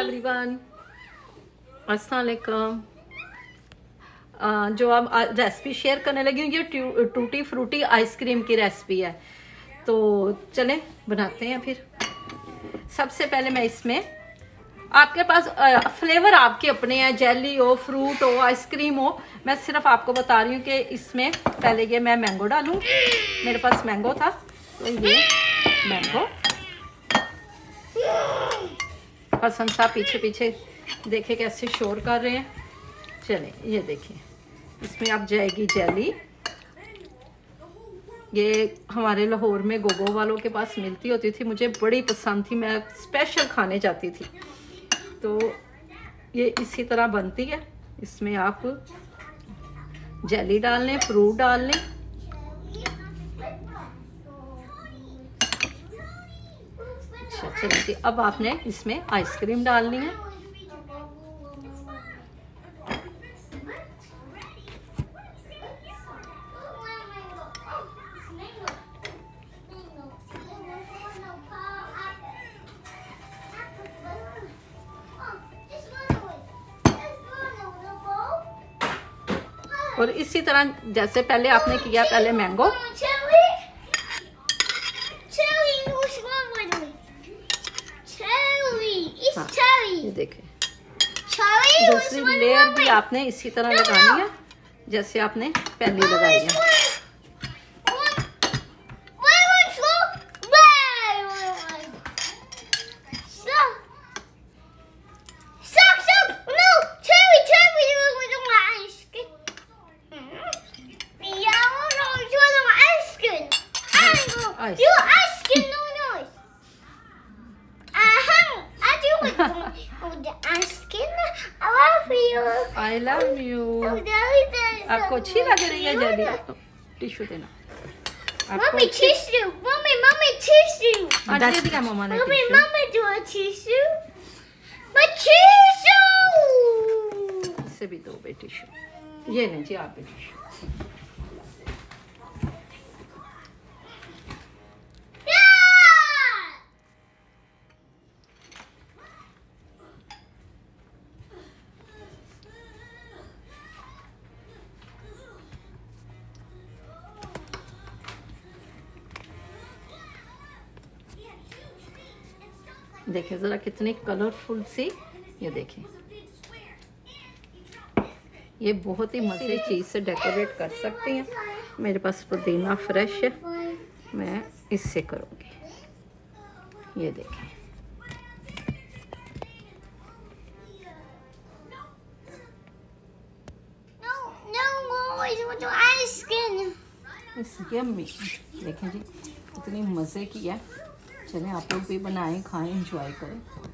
Everyone अस्सलाम वालेकुम जो अब रेसिपी शेयर करने लगी हूँ ये टूटी फ्रूटी आइसक्रीम की रेसिपी है। तो चलें बनाते हैं फिर। सबसे पहले मैं इसमें आपके पास आ, फ्लेवर आपके अपने हैं जेली हो फ्रूट हो आइसक्रीम हो। मैं सिर्फ़ आपको बता रही हूँ कि इसमें पहले ये मैं मैंगो डालूँ। मेरे पास मैंगो था तो ये मैंगो हसन साहब पीछे पीछे देखे कैसे शोर कर रहे हैं। चले, ये देखिए इसमें आप जाएगी जेली ये हमारे लाहौर में गोगो वालों के पास मिलती होती थी। मुझे बड़ी पसंद थी। मैं स्पेशल खाने जाती थी। तो ये इसी तरह बनती है। इसमें आप जेली डाल लें फ्रूट डाल लें। अच्छा चलिए अब आपने इसमें आइसक्रीम डालनी है। और इसी तरह, जैसे पहले आपने किया, पहले मैंगो हाँ, ये देखें। दूसरी लेयर भी आपने इसी तरह लगानी है जैसे आपने पहली लगाई है। आई लव यू आपको अच्छी लग रही है जल्दी? टिश्यू देना। Mummy tissue mummy mummy tissue आज दे दिया मम्मा ने mummy mummy do a tissue मैं टिश्यू इससे भी दो बे टिश्यू। ये लें जी आप भी देखिए ज़रा कितनी कलरफुल सी ये देखें। ये बहुत ही मज़े चीज़ से डेकोरेट कर सकती हैं। मेरे पास पुदीना फ्रेश है। मैं इससे करूँगी। ये देखें. यम्मी देखें जी इतनी मज़े की है। चलें आप लोग भी बनाएँ खाएँ इंजॉय करें।